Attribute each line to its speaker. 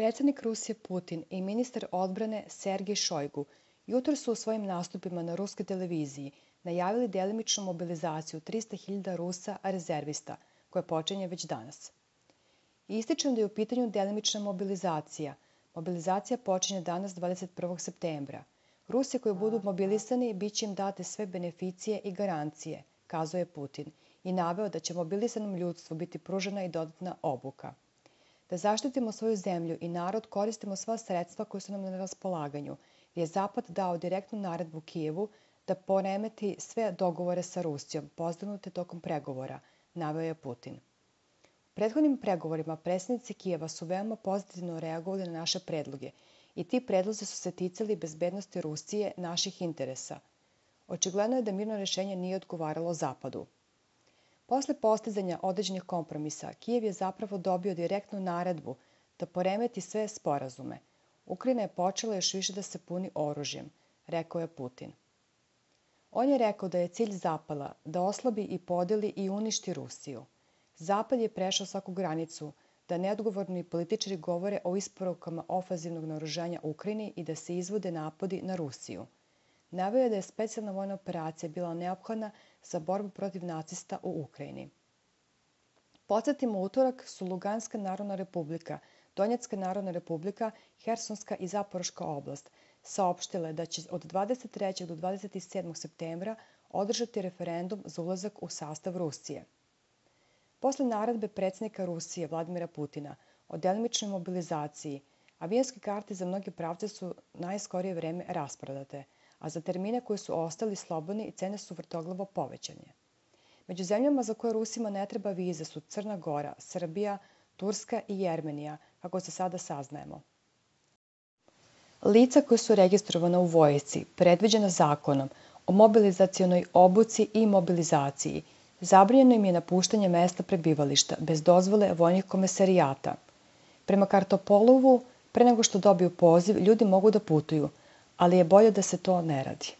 Speaker 1: Predsednik Rusije Putin i ministar odbrane Sergej Šojgu jutro su u svojim nastupima na ruskoj televiziji najavili delimičnu mobilizaciju 300.000 Rusa rezervista, koja počinje već danas. Ističem da je u pitanju delimična mobilizacija. Mobilizacija počinje danas 21. septembra. Rusi koji budu mobilisani bit će im date sve beneficije i garancije, kazuje Putin, i naveo da će mobilisanom ljudstvu biti pružena i dodatna obuka. Da zaštitimo svoju zemlju i narod koristimo sva sredstva koje su nam na raspolaganju, je Zapad dao direktnu naredbu Kijevu da poremeti sve dogovore sa Rusijom, pozdravnute tokom pregovora, naveo je Putin. U prethodnim pregovorima predsednici Kijeva su veoma pozitivno reagovali na naše predloge i ti predlozi su se ticali bezbednosti Rusije, naših interesa. Očigledno je da mirno rešenje nije odgovaralo Zapadu. Posle postizanja određenih kompromisa, Kijev je zapravo dobio direktnu naredbu da poremeti sve sporazume. Ukrajina je počela još više da se puni oružjem, rekao je Putin. On je rekao da je cilj Zapada da oslabi i podeli i uništi Rusiju. Zapad je prešao svaku granicu, da neodgovorni političari govore o isporukama ofazivnog naoružanja Ukrajini i da se izvode napadi na Rusiju – Naveo je da je specijalna vojna operacija bila neophodna za borbu protiv nacista u Ukrajini. Podsjetimo, utorak su Luganska narodna republika, Donjecka narodna republika, Hersonska i Zaporoška oblast saopštile da će od 23. do 27. septembra održati referendum za ulazak u sastav Rusije. Posle naredbe predsednika Rusije Vladimira Putina o delimičnoj mobilizaciji, avijanske karte za mnoge pravce su najskorije vreme rasprodate – a za termine koji su ostali slobodni cene su vrtoglavo povećanje. Među zemljama za koje Rusima ne treba viza su Crna Gora, Srbija, Turska i Jermenija, kako se sada saznajemo. Lica koje su registrovana u vojsci, predviđena zakonom o mobilizacionoj obuci i mobilizaciji, zabranjeno im je napuštanje mesta prebivališta bez dozvole vojnih komesarijata. Prema Kartopolovu, pre nego što dobiju poziv, ljudi mogu da putuju – ali je bolje da se to ne radi.